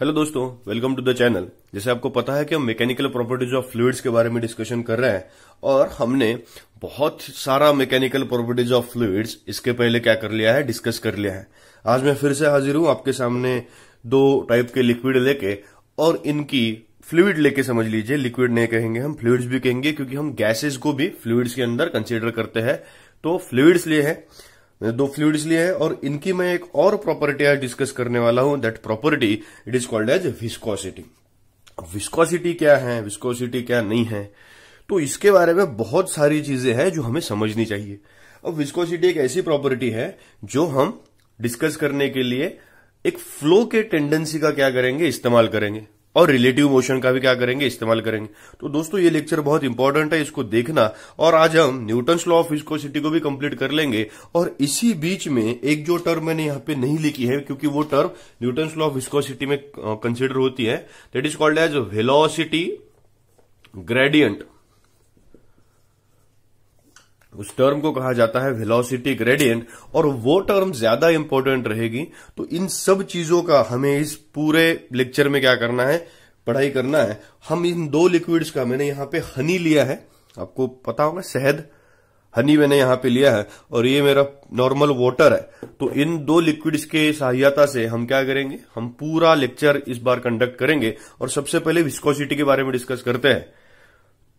Hello दोस्तों welcome to the channel जैसे आपको पता है कि हम मैकेनिकल प्रॉपर्टीज़ ऑफ़ फ्लूइड्स के बारे में डिस्कशन कर रहे हैं और हमने बहुत सारा मैकेनिकल प्रॉपर्टीज़ ऑफ़ फ्लूइड्स इसके पहले क्या कर लिया है डिस्कस कर लिया है। आज मैं फिर से हाजिर हूँ आपके सामने दो टाइप के लिक्विड लेके और इनकी फ्लूइड लेके समझ लीजिए लिक्विड नहीं कहेंगे हम फ्लूड्स भी कहेंगे क्योंकि हम गैसेज को भी फ्लूइड्स के अंदर कंसिडर करते हैं। तो फ्लूड्स लिए है दो फ्लूइड्स लिए हैं और इनकी मैं एक और प्रॉपर्टी आज डिस्कस करने वाला हूँ. That property it is called as viscosity viscosity क्या है? विस्कोसिटी क्या नहीं है? तो इसके बारे में बहुत सारी चीज़ें हैं जो हमें समझनी चाहिए. अब विस्कोसिटी एक ऐसी प्रॉपर्टी है जो हम डिस्कस करने के लिए एक फ्लो के टेंडेंसी का क्या करेंगे? इस्तेमाल करेंगे. और रिलेटिव मोशन का भी क्या करेंगे? इस्तेमाल करेंगे। तो दोस्तों, ये लेक्चर बहुत इंपॉर्टेंट है, इसको देखना। और आज हम न्यूटन लॉ ऑफ़ विस्कोसिटी को भी कंप्लीट कर लेंगे। और इसी बीच में एक जो टर्म मैंने यहाँ पे नहीं लिखी है, क्योंकि वो term Newton law of viscosity में कंसिडर होती है। That is called as velocity gradient उस टर्म को कहा जाता है वेलोसिटी ग्रेडियंट और वो टर्म ज़्यादा इंपॉर्टेंट रहेगी। तो इन सब चीज़ों का हमें इस पूरे लेक्चर में क्या करना है? पढ़ाई करना है। हम इन दो लिक्विड्स का मैंने यहाँ पे हनी लिया है। आपको पता होगा, शहद हनी मैंने यहाँ पे लिया है, और ये मेरा नॉर्मल वाटर है। तो इन दो लिक्विड्स के सहायता से हम क्या करेंगे? हम पूरा लेक्चर इस बार कंडक्ट करेंगे, और सबसे पहले विस्कोसिटी के बारे में डिस्कस करते हैं।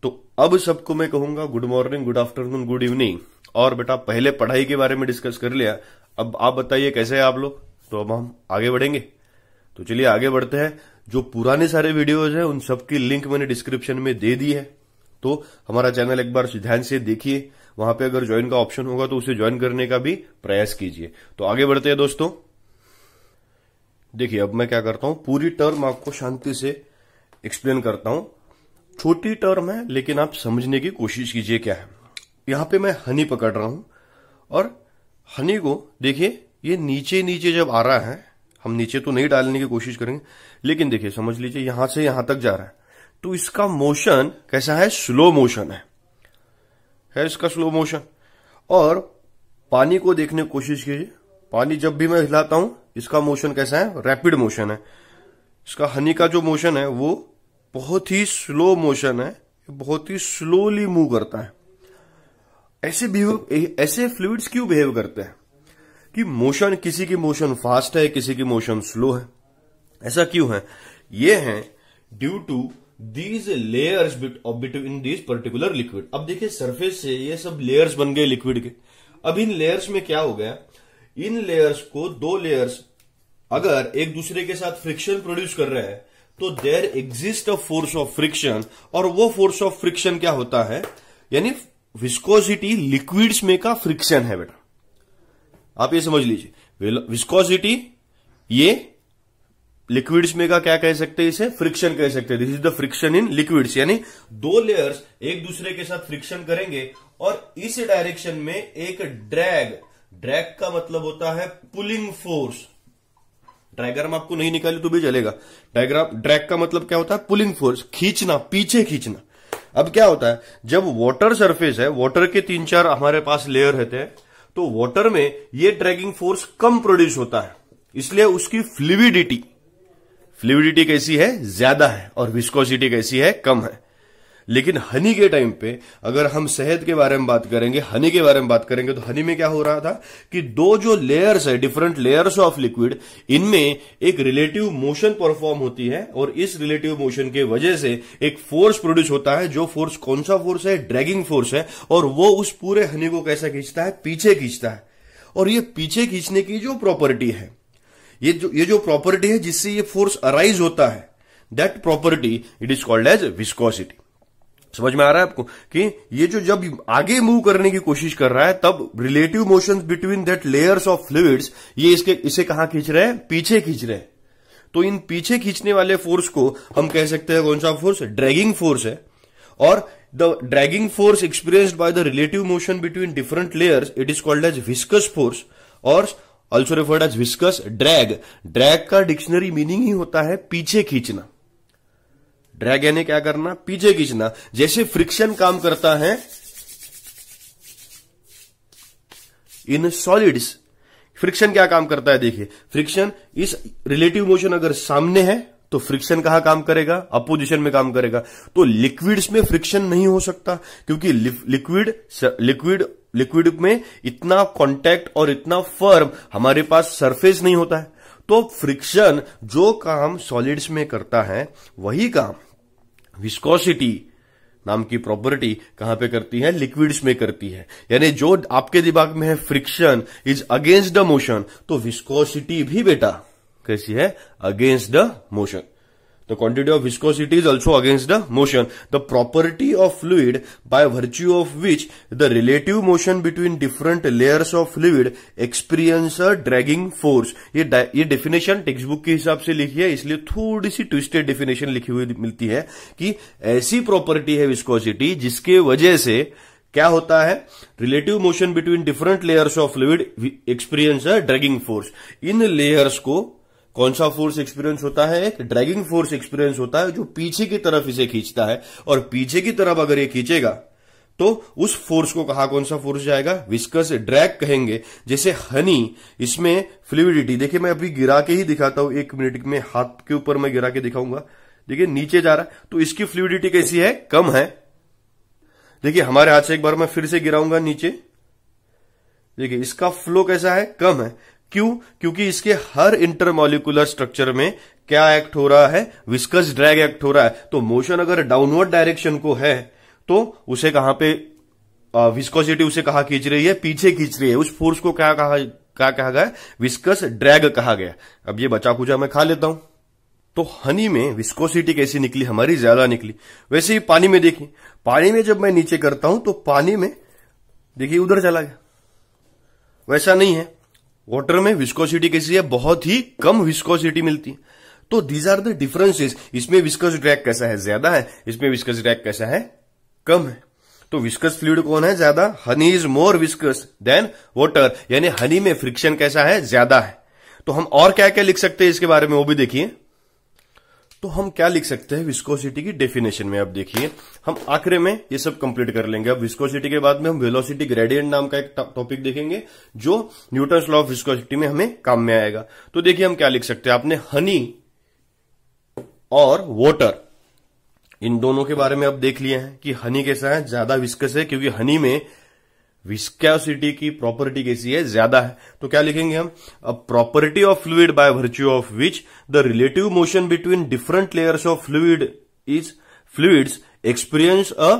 तो अब सबको मैं कहूँगा good morning good afternoon good evening और बेटा, पहले पढ़ाई के बारे में डिस्कस कर लिया। अब आप बताइए, कैसे है आप लोग? तो अब हम आगे बढ़ेंगे। तो चलिए आगे बढ़ते हैं। जो पुराने सारे वीडियोज़ हैं, उन सबकी लिंक मैंने डिस्क्रिप्शन में दे दी है। तो हमारा चैनल एक बार ध्यान से देखिए। वहाँ पे अगर ज्वाइन का ऑप्शन होगा तो उसे ज्वाइन करने का भी प्रयास कीजिए। तो आगे बढ़ते हैं दोस्तों। देखिए, अब मैं क्या करता हूँ, पूरी टर्म आपको शांति से एक्सप्लेन करता हूँ। छोटी टर्म है, लेकिन आप समझने की कोशिश कीजिए क्या है। यहाँ पे मैं हनी पकड़ रहा हूँ, और हनी को देखिए, ये नीचे नीचे जब आ रहा है, हम नीचे तो नहीं डालने की कोशिश करेंगे, लेकिन देखिए, समझ लीजिए, यहाँ से यहाँ तक जा रहा है। तो इसका मोशन कैसा है? स्लो मोशन है। है इसका स्लो मोशन और पानी को देखने की कोशिश कीजिए। पानी जब भी मैं हिलाता हूँ, इसका मोशन कैसा है? रैपिड मोशन है। इसका हनी का जो मोशन है, वो बहुत ही स्लो मोशन है बहुत ही स्लोली मूव करता है। ऐसे ऐसे फ्लूइड्स क्यों बिहेव करते हैं? कि मोशन किसी की मोशन फास्ट है, किसी की मोशन स्लो है। ऐसा क्यों है? ये है due to these layers between these particular liquid अब देखिए सरफेस से ये सब लेयर्स बन गए लिक्विड के। अब इन लेयर्स में क्या हो गया? इन लेयर्स को दो लेयर्स अगर एक दूसरे के साथ फ्रिक्शन प्रोड्यूस कर रहे हैं तो there exist a force of friction और वो फोर्स ऑफ़ फ्रिक्शन क्या होता है? यानी विस्कोसिटी लिक्विड्स में का फ्रिक्शन है बेटा। आप ये समझ लीजिए। विस्कोसिटी ये लिक्विड्स में का क्या कह सकते हैं इसे? फ्रिक्शन कह सकते हैं। This is the friction in liquids यानी दो लेयर्स एक दूसरे के साथ फ्रिक्शन करेंगे और इस डायरेक्शन में एक ड्रैग ड्रैग का मतलब होता है पुलिंग फोर्स डायग्राम आपको नहीं निकाले तो भी चलेगा डायग्राम, ड्रैग का मतलब क्या होता है? पुलिंग फोर्स खींचना, पीछे खींचना। अब क्या होता है? जब वाटर सरफेस है वाटर के तीन चार हमारे पास लेयर रहते हैं तो वाटर में ये ड्रैगिंग फोर्स कम प्रोड्यूस होता है। इसलिए उसकी फ्लूडिटी फ्लूडिटी कैसी है? ज़्यादा है और विस्कोसिटी कैसी है? कम है। लेकिन हनी के टाइम पे अगर हम शहद के बारे में बात करेंगे, हनी के बारे में बात करेंगे तो हनी में क्या हो रहा था कि दो जो लेयर्स है डिफरेंट लेयर्स ऑफ़ लिक्विड इनमें एक रिलेटिव मोशन परफॉर्म होती है और इस रिलेटिव मोशन के वजह से एक फोर्स प्रोड्यूस होता है, जो फोर्स कौन सा फोर्स है? ड्रैगिंग फोर्स है और वो उस पूरे हनी को कैसा खींचता है? पीछे खींचता है। और ये पीछे खींचने की जो प्रॉपर्टी है, ये जो ये जो प्रॉपर्टी है जिससे ये फोर्स अराइज होता है that property it is called as viscosity समझ में आ रहा है आपको? कि ये जो जब आगे मूव करने की कोशिश कर रहा है, तब relative motion between that layers of fluids ये इसके, इसे कहाँ खींच रहे हैं? पीछे खींच रहे हैं। तो इन पीछे खींचने वाले फोर्स को हम कह सकते हैं कौन सा फोर्स ड्रैगिंग फोर्स है। और the dragging force experienced by the relative motion between different layers it is called as viscous force और also referred as viscous drag drag का डिक्शनरी मीनिंग ही होता है पीछे खींचना। ड्रैग यानी क्या करना? पीछे खींचना। जैसे फ्रिक्शन काम करता है, इन सॉलिड्स, फ्रिक्शन क्या काम करता है देखिए। फ्रिक्शन इस रिलेटिव मोशन अगर सामने है तो फ्रिक्शन कहाँ काम करेगा? अपोजिशन में काम करेगा। तो लिक्विड्स में फ्रिक्शन नहीं हो सकता, क्योंकि लिक्विड लिक्विड लिक्विड में इतना कांटेक्ट और इतना फर्म हमारे पास सरफेस नहीं होता है। तो फ्रिक्शन जो काम सॉलिड्स में करता है, वही काम विस्कोसिटी नाम की प्रॉपर्टी कहाँ पे करती है? लिक्विड्स में करती है। यानी जो आपके दिमाग में है friction is against the motion तो विस्कोसिटी भी बेटा, कैसी है? Against the motion The quantity of viscosity is also against the motion. The property of fluid by virtue of which the relative motion between different layers of fluid experience a dragging force. ये ये definition text book के हिसाब से लिखी है इसलिए थोड़ी सी twisted definition लिखी हुई मिलती है कि ऐसी प्रॉपर्टी है विस्कोसिटी जिसके वजह से क्या होता है relative motion between different layers of fluid experience dragging force in layers को कौन सा फोर्स एक्सपीरियंस होता है? एक ड्रैगिंग फोर्स एक्सपीरियंस होता है जो पीछे की तरफ़ इसे खींचता है। और पीछे की तरफ़ अगर ये खींचेगा तो उस फोर्स को कहा कौन सा फोर्स जाएगा? विस्कस ड्रैग कहेंगे, जैसे हनी इसमें फ्लूडिटी देखिए, मैं अभी गिरा के ही दिखाता हूँ। एक मिनट में हाथ के ऊपर मैं गिरा के दिखाऊँगा। देखिए, नीचे जा रहा है। तो इसकी फ्लूडिटी कैसी है? कम है। देखिए, हमारे हाथ से एक बार मैं फिर से गिराऊँगा नीचे। देखिए, इसका फ्लो कैसा है? कम है। क्यों? क्योंकि इसके हर इंटरमोलिकुलर स्ट्रक्चर में क्या एक्ट हो रहा है? विस्कस ड्रैग एक्ट हो रहा है। तो मोशन अगर डाउनवर्ड डायरेक्शन को है तो उसे कहाँ पे विस्कोसिटी उसे कहा खींच रही है? पीछे खींच रही है। उस फोर्स को क्या कहा क्या कहा गया? विस्कस ड्रैग कहा गया। अब ये बचा कुचा मैं खा लेता हूँ। तो हनी में विस्कोसिटी कैसी निकली? हमारी ज़्यादा निकली। वैसे ही पानी में देखिए। पानी में जब मैं नीचे करता हूँ तो पानी में, देखिए, उधर चला गया। वैसा नहीं है। वाटर में विस्कोसिटी कैसी है? बहुत ही कम विस्कोसिटी मिलती है। तो दीज आर द डिफरेंसेस इसमें विस्कस ड्रैग कैसा है? ज़्यादा है। इसमें विस्कस ड्रैग कैसा है? कम है। तो विस्कस फ्लूड कौन है? ज़्यादा। Honey is more viscous than water यानी हनी में फ्रिक्शन कैसा है? ज़्यादा है। तो हम और क्या क्या लिख सकते हैं इसके बारे में? वो भी देखिए। तो हम क्या लिख सकते हैं विस्कोसिटी की डेफिनेशन में? अब देखिए, हम आखिर में ये सब कंप्लीट कर लेंगे। अब विस्कोसिटी के बाद में हम वेलोसिटी ग्रेडियंट नाम का एक टॉपिक देखेंगे, जो न्यूटन लॉ ऑफ़ विस्कोसिटी में हमें काम में आएगा। तो देखिए हम क्या लिख सकते हैं। आपने हनी और वॉटर इन दोनों के बारे में अब देख लिए हैं कि हनी कैसा है, ज़्यादा विस्कस है, क्योंकि हनी में विस्कोसिटी की प्रॉपर्टी कैसी है? ज़्यादा है। तो क्या लिखेंगे हम? A property of fluid by virtue of which the relative motion between different layers of fluid is fluids experience a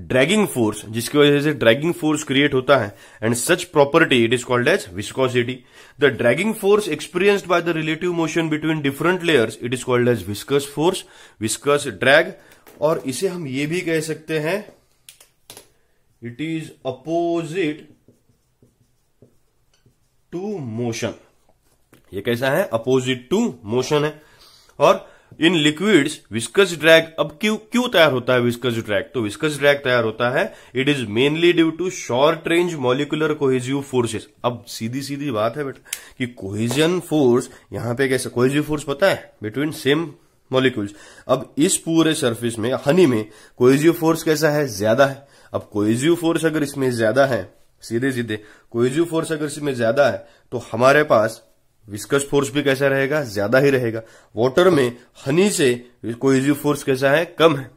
dragging force जिसकी वजह से ड्रैगिंग फोर्स क्रिएट होता है। And such property it is called as viscosity the dragging force experienced by the relative motion between different layers it is called as viscous force viscous drag और इसे हम ये भी कह सकते हैं it is opposite to motion ये कैसा है? अपोजिट टू मोशन है। और इन लिक्विड्स विस्कस ड्रैग अब क्यों क्यों तैयार होता है विस्कस ड्रैग तो विस्कस ड्रैग तैयार होता है। It is mainly due to short range molecular cohesive forces अब सीधी सीधी बात है बेटा, कि कोहेजन फोर्स यहाँ पे कैसे कोहेजिव फोर्स पता है? बिटवीन सेम मॉलिक्यूल्स अब इस पूरे सरफेस में हनी में कोहेजिव फोर्स कैसा है? ज़्यादा है। अब कोइजिव फोर्स अगर इसमें ज़्यादा है सीधे सीधे कोइजिव फोर्स अगर इसमें ज़्यादा है तो हमारे पास विस्कस फोर्स भी कैसा रहेगा? ज़्यादा ही रहेगा। वाटर में हनी से कोइजिव फोर्स कैसा है? कम है।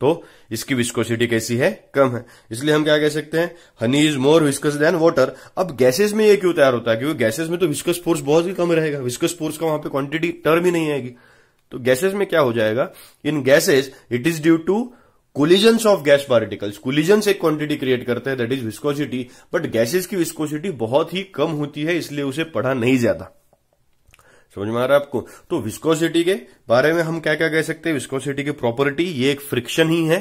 तो इसकी विस्कोसिटी कैसी है? कम है। इसलिए हम क्या कह सकते हैं? Honey is more viscous than water अब गैसेस में ये क्यों तैयार होता है? क्योंकि गैसेस में तो विस्कस फोर्स बहुत ही कम रहेगा। विस्कस फोर्स का वहाँ पे क्वांटिटी टर्म ही नहीं आएगी। तो गैसेस में क्या हो जाएगा? In gases it is due to collisions of gas particles collisions एक क्वांटिटी क्रिएट करते हैं that is viscosity but gases की विस्कोसिटी बहुत ही कम होती है, इसलिए उसे पढ़ा नहीं जाता समझ में आ रहा है आपको? तो विस्कोसिटी के बारे में हम क्या क्या कह सकते हैं? विस्कोसिटी की प्रॉपर्टी ये एक फ्रिक्शन ही है।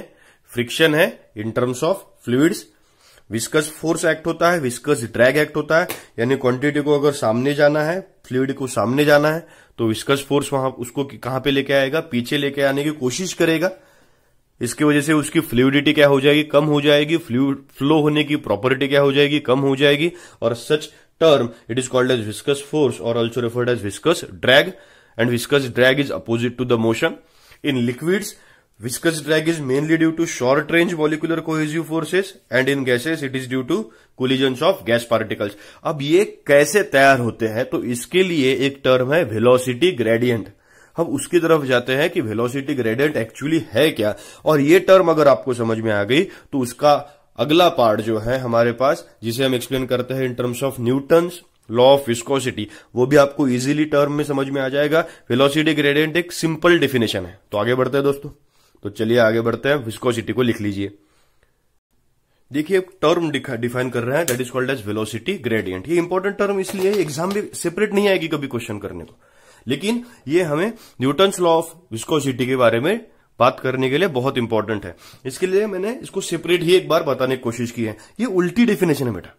फ्रिक्शन है in terms of fluids viscous force act होता है विस्कस ड्रैग एक्ट होता है। यानी क्वांटिटी को अगर सामने जाना है फ्लूइड को सामने जाना है तो विस्कस फोर्स वहाँ, उसको कहाँ पे लेके आएगा? पीछे लेके आने की कोशिश करेगा। इसकी वजह से उसकी फ्लूडिटी क्या हो जाएगी? कम हो जाएगी। फ्लो होने की प्रॉपर्टी क्या हो जाएगी? कम हो जाएगी। और such term it is called as viscous force और also referred as viscous drag and viscous drag is opposite to the motion in liquids viscous drag is mainly due to short range molecular cohesive forces and in gases it is due to collisions of gas particles अब ये कैसे तैयार होते हैं? तो इसके लिए एक टर्म है वेलोसिटी ग्रेडियंट हम उसकी तरफ़ जाते हैं कि वेलोसिटी ग्रेडियंट एक्चुअली है क्या? और ये टर्म अगर आपको समझ में आ गई तो उसका अगला पार्ट जो है हमारे पास, जिसे हम एक्सप्लेन करते हैं in terms of Newton's law of viscosity वो भी आपको इजीली टर्म में समझ में आ जाएगा। वेलोसिटी ग्रेडियंट एक सिंपल डेफिनेशन है। तो आगे बढ़ते हैं दोस्तों। तो चलिए आगे बढ़ते हैं। विस्कोसिटी को लिख लीजिए। देखिए एक टर्म डिफाइन कर रहे हैं। That is called as velocity gradient ये इंपॉर्टेंट टर्म इसलिए एग्ज़ाम में सेपरेट नहीं आएगी कभी क्वेश्चन करने को। लेकिन ये हमें न्यूटन लॉ ऑफ़ विस्कोसिटी के बारे में बात करने के लिए बहुत इंपॉर्टेंट है। इसके लिए मैंने इसको सेपरेट ही एक बार बताने की कोशिश की है। ये उल्टी डेफिनेशन है बेटा।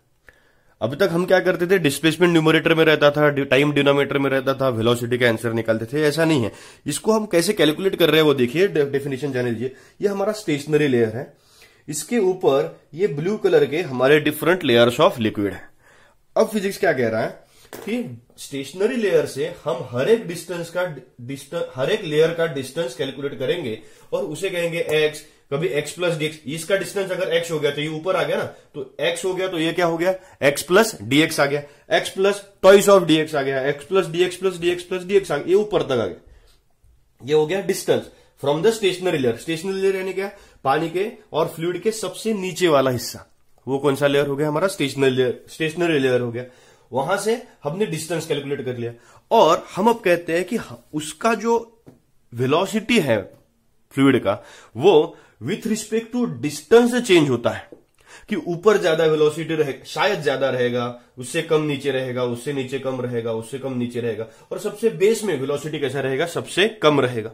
अभी तक हम क्या करते थे? डिस्प्लेसमेंट न्यूमरेटर में रहता था टाइम डिनोमीटर में रहता था वेलोसिटी का आंसर निकालते थे, ऐसा नहीं है। इसको हम कैसे कैलकुलेट कर रहे हैं वो देखिए डेफिनेशन जाने दीजिए। ये हमारा स्टेशनरी लेयर है। इसके ऊपर ये ब्लू कलर के हमारे डिफरेंट लेयर्स ऑफ़ लिक्विड है। अब फिजिक्स क्या कह रहा है कि स्टेशनरी लेयर से हम हर एक डिस्टेंस का डिस्टेंस हर एक लेयर का डिस्टेंस कैलकुलेट करेंगे और उसे कहेंगे एक्स कभी x प्लस डीएक्स इसका डिस्टेंस अगर x हो गया तो ये ऊपर आ गया ना? तो x हो गया तो ये क्या हो गया? x प्लस डीएक्स आ गया। x plus twice of d x आ गया। x plus d x plus d x plus d x आ गया। ये ऊपर तक आ गया। ये हो गया distance from the stationary layer stationary layer यानी क्या? पानी के और फ्लूड के सबसे नीचे वाला हिस्सा। वो कौन सा लेयर हो गया? हमारा स्टेशनरी लेयर स्टेशनरी लेयर हो गया। वहाँ से हमने डिस्टेंस कैलकुलेट कर लिया। और हम अब कहते हैं कि उसका जो वेलोसिटी है फ्लूड का, वो with respect to distance change होता है। कि ऊपर ज़्यादा वेलोसिटी रहे, शायद ज़्यादा रहेगा, उससे कम नीचे रहेगा, उससे नीचे कम रहेगा, उससे कम नीचे रहेगा। और सबसे बेस में वेलोसिटी कैसा रहेगा? सबसे कम रहेगा।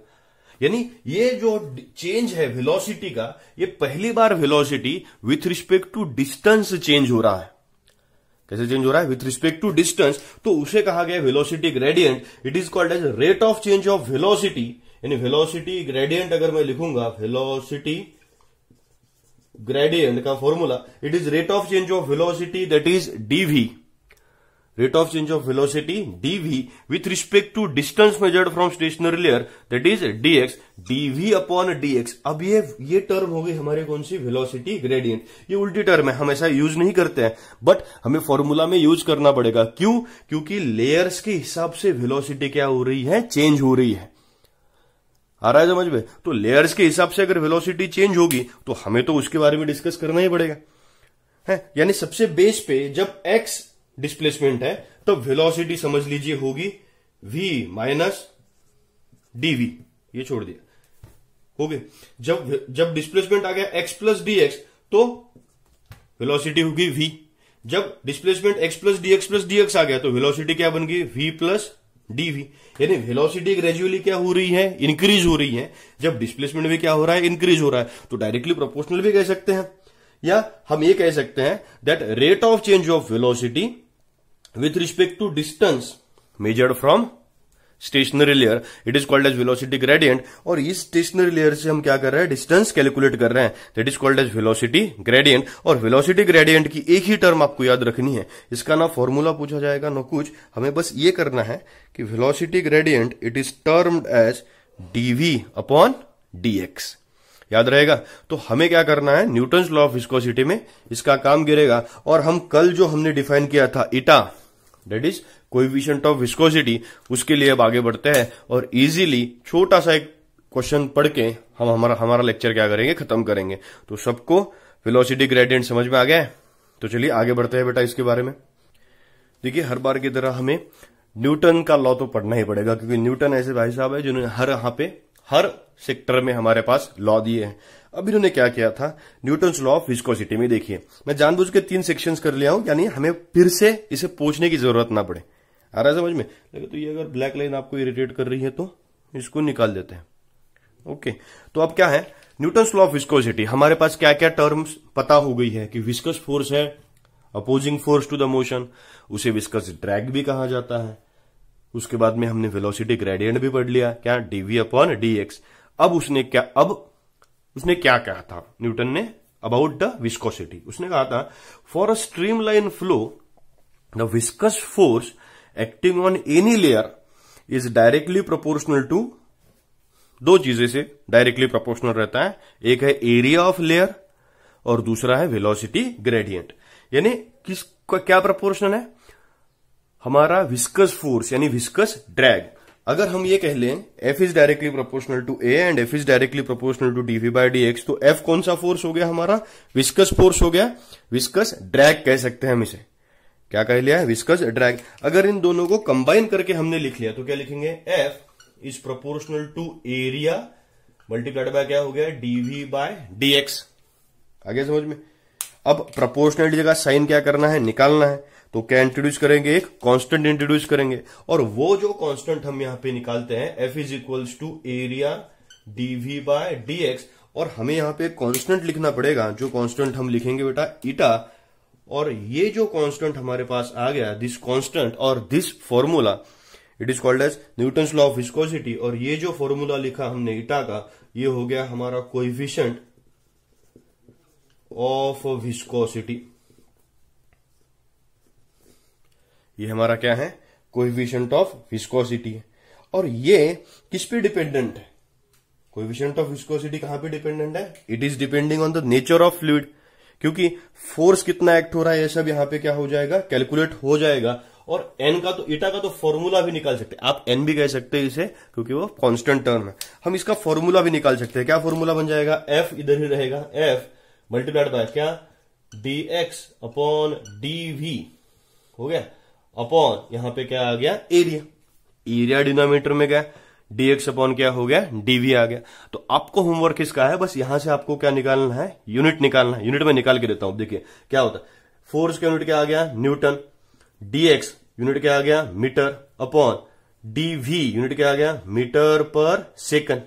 यानी ये जो चेंज है वेलोसिटी का, ये पहली बार velocity with respect to distance change हो रहा है। कैसे चेंज हो रहा है? विथ रिस्पेक्ट टू डिस्टेंस तो उसे कहा गया velocity gradient it is called as rate of change of velocity यानी वेलोसिटी ग्रेडियंट अगर मैं लिखूँगा वेलोसिटी ग्रेडियंट का formula it is rate of change of velocity that is d v rate of change of velocity, dv, with respect to distance measured from stationary layer, that is dx, dv upon dx. अब ये ये term हो गई हमारे कौन सी? Velocity gradient ये उल्टी term है, हम ऐसा यूज़ नहीं करते हैं बट हमें फॉर्मूला में यूज़ करना पड़ेगा। क्यों? क्योंकि लेयर्स के हिसाब से वेलोसिटी क्या हो रही है? चेंज हो रही है। आ रहा है समझ में? तो लेयर्स के हिसाब से अगर वेलोसिटी चेंज होगी तो हमें तो उसके बारे में डिस्कस करना ही पड़ेगा। है? यानी सबसे बेस पे जब एक्स डिस्प्लेसमेंट है तो वेलोसिटी समझ लीजिए होगी v माइनस डीवी ये छोड़ दिया। हो गए। जब जब डिस्प्लेसमेंट आ गया x प्लस डी तो वेलोसिटी होगी v जब displacement x plus d x plus d आ गया तो वेलोसिटी क्या बन गई? V प्लस डीवी यानी वेलोसिटी ग्रेजुअली क्या हो रही है? इंक्रीज हो रही है। जब डिस्प्लेसमेंट भी क्या हो रहा है? इंक्रीज हो रहा है। तो डायरेक्टली प्रोपोर्शनल भी कह सकते हैं। या हम ये कह सकते हैं that rate of change of velocity with respect to distance measured from stationary layer it is called as velocity gradient और इस स्टेशनरी लेयर से हम क्या कर रहे हैं? डिस्टेंस कैलकुलेट कर रहे हैं. That is called as velocity gradient और वेलोसिटी ग्रेडियंट की एक ही टर्म आपको याद रखनी है. इसका ना फॉर्मूला पूछा जाएगा, ना कुछ. हमें बस ये करना है कि velocity gradient it is termed as d v upon d x याद रहेगा? तो हमें क्या करना है? न्यूटन लॉ ऑफ़ विस्कोसिटी में इसका काम गिरेगा. और हम कल जो हमने डिफाइन किया था eta that is coefficient of viscosity उसके लिए अब आगे बढ़ते हैं और इजीली छोटा सा एक क्वेश्चन पढ़ के हम हमारा हमारा लेक्चर क्या करेंगे? खत्म करेंगे। तो सबको वेलोसिटी ग्रेडियंट समझ में आ गया है? तो चलिए आगे बढ़ते हैं बेटा इसके बारे में। देखिए, हर बार की तरह हमें न्यूटन का लॉ तो पढ़ना ही पड़ेगा, क्योंकि न्यूटन ऐसे भाई साहब है जिन्होंने हर, यहाँ पे हर सेक्टर में हमारे पास लॉ दिए हैं। अब इन्होंने क्या किया था? न्यूटन लॉ ऑफ़ विस्कोसिटी में देखिए। मैं जानबूझ के तीन सेक्शंस कर लिया हूँ, यानी हमें फिर से इसे पूछने की ज़रूरत ना पड़े। आ रहा है समझ में? लेकिन तो ये अगर ब्लैक लाइन आपको इरिटेट कर रही है तो इसको निकाल देते हैं। ओके तो अब क्या है? न्यूटन लॉ ऑफ़ विस्कोसिटी, हमारे पास क्या क्या टर्म्स पता हो गई है कि विस्कस फोर्स है opposing force to the motion उसे विस्कस ड्रैग भी कहा जाता है। उसके बाद में हमने वेलोसिटी ग्रेडियंट भी पढ़ लिया, क्या? डीवी अपॉन डी एक्स अब उसने क्या, अब उसने क्या कहा था? न्यूटन ने अबाउट द विस्कोसिटी उसने कहा था for a streamline flow the viscous force acting on any layer is directly proportional to दो चीज़ें से डायरेक्टली प्रोपोर्शनल रहता है। एक है एरिया ऑफ़ लेयर और दूसरा है वेलोसिटी ग्रेडियंट यानी किस, क्या प्रोपोर्शनल है? हमारा विस्कस फोर्स यानी विस्कस ड्रैग अगर हम ये कह लें, F is directly proportional to A and F is directly proportional to d v by d x तो F कौन सा फोर्स हो गया हमारा? विस्कस फोर्स हो गया। विस्कस ड्रैग कह सकते हैं हम इसे। क्या कह लिया विस्कस ड्रैग अगर इन दोनों को कंबाइन करके हमने लिख लिया तो क्या लिखेंगे? F is proportional to area multiplied by क्या हो गया? डीवी बाय डीएक्स आगे समझ में? अब प्रोपोर्शनल जगह साइन क्या करना है? निकालना है। तो क्या इंट्रोड्यूस करेंगे? एक कांस्टेंट इंट्रोड्यूस करेंगे। और वो जो कांस्टेंट हम यहाँ पे निकालते हैं F is equals to area d v by d x और हमें यहाँ पे कांस्टेंट लिखना पड़ेगा, जो कांस्टेंट हम लिखेंगे बेटा ईटा और ये जो कांस्टेंट हमारे पास आ गया दिस कांस्टेंट और this formula it is called as Newton law of viscosity और ये जो फॉर्मूला लिखा हमने ईटा का, ये हो गया हमारा कोइफिशिएंट ऑफ़ विस्कोसिटी ये हमारा क्या है? कोइफिशिएंट ऑफ़ विस्कोसिटी और ये किस पे डिपेंडेंट है? कोइफिशिएंट ऑफ़ विस्कोसिटी कहाँ पे डिपेंडेंट है? It is depending on the nature of fluid क्योंकि फोर्स कितना एक्ट हो रहा है, ये सब यहाँ पे क्या हो जाएगा? कैलकुलेट हो जाएगा। और एन का तो ईटा का तो फॉर्मूला भी निकाल सकते हैं। आप एन भी कह सकते हैं इसे, क्योंकि वो कांस्टेंट टर्म है। हम इसका फॉर्मूला भी निकाल सकते हैं। क्या फॉर्मूला बन जाएगा? एफ़ इधर ही रहेगा। एफ़ मल्टीप्लाइड बाय क्या? D x upon d v हो गया? अपॉन यहाँ पे क्या आ गया? एरिया एरिया डिनोमीटर में गया डीएक्स अपॉन क्या हो गया? डीवी आ गया। तो आपको होमवर्क इसका है, बस यहाँ से आपको क्या निकालना है? यूनिट निकालना है। यूनिट में निकाल के देता हूँ। देखिए, क्या होता है? फोर्स का यूनिट क्या आ गया? न्यूटन डीएक्स यूनिट क्या आ गया? मीटर अपॉन डीवी यूनिट क्या आ गया? मीटर पर सेकंड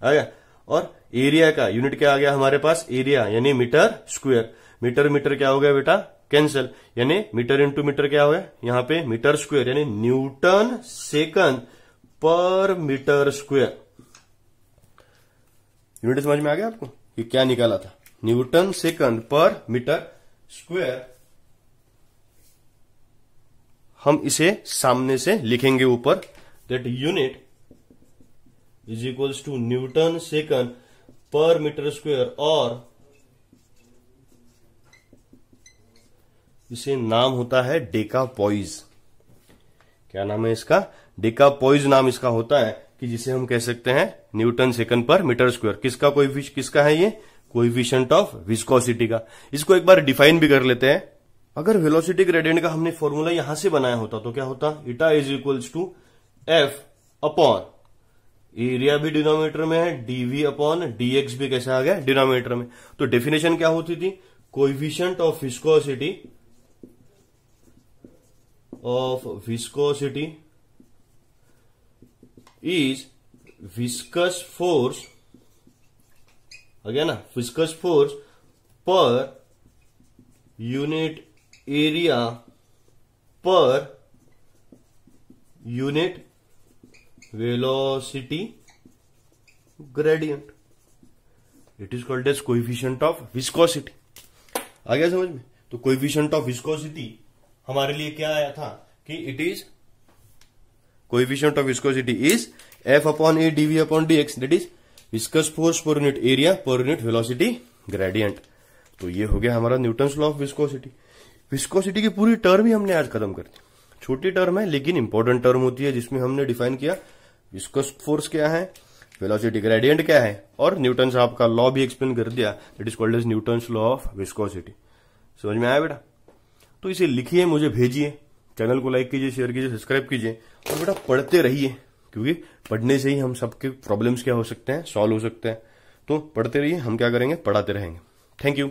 आ गया? और एरिया का यूनिट क्या आ गया हमारे पास? एरिया यानी मीटर स्क्वायर मीटर मीटर क्या हो गया बेटा? कैंसल यानी मीटर इंटू मीटर क्या हुआ? यहाँ पे मीटर स्क्वायर यानी newton second per metre square unit समझ में आ गया आपको? ये क्या निकाला था? Newton second per metre square हम इसे सामने से लिखेंगे ऊपर that unit is equals to newton second per metre square और इसे नाम होता है डेका पॉइज। क्या नाम है इसका? डेका पॉइज नाम इसका होता है कि जिसे हम कह सकते हैं newton second per metre square. किसका कोई किसका है ये? कोइफिशिएंट ऑफ़ विस्कोसिटी का। इसको एक बार डिफाइन भी कर लेते हैं। अगर वेलोसिटी ग्रेडियंट का हमने फॉर्मूला यहाँ से बनाया होता तो क्या होता? Eta is equals to F upon. Area भी डिनोमीटर में है, डीवी अपॉन डीएक्स भी कैसे आ गया? डिनोमीटर में। तो डेफिनेशन क्या होती थी? Coefficient of viscosity of viscosity is viscous force again viscous force per unit area per unit velocity gradient it is called as coefficient of viscosity आ गया समझ में तो कोइफिशिएंट ऑफ़ विस्कोसिटी हमारे लिए क्या आया था? कि it is coefficient of viscosity is F upon A d v upon d x that is viscous force per unit area per unit velocity gradient तो ये हो गया हमारा Newton law of viscosity. Viscosity की पूरी टर्म ही हमने आज खत्म कर दी। छोटी टर्म है, लेकिन इंपॉर्टेंट टर्म होती है, जिसमें हमने डिफाइन किया विस्कस फोर्स क्या है वेलोसिटी ग्रेडियंट क्या है, और न्यूटन साहब का लॉ भी एक्सप्लेन कर दिया that is called as Newton law of viscosity. समझ में आया बेटा? तो इसे लिखिए, मुझे भेजिए। चैनल को लाइक कीजिए, शेयर कीजिए, सब्सक्राइब कीजिए। और बेटा, पढ़ते रहिए, क्योंकि पढ़ने से ही हम सबके प्रॉब्लम्स क्या हो सकते हैं सॉल्व हो सकते हैं। तो पढ़ते रहिए, हम क्या करेंगे? पढ़ाते रहेंगे। Thank you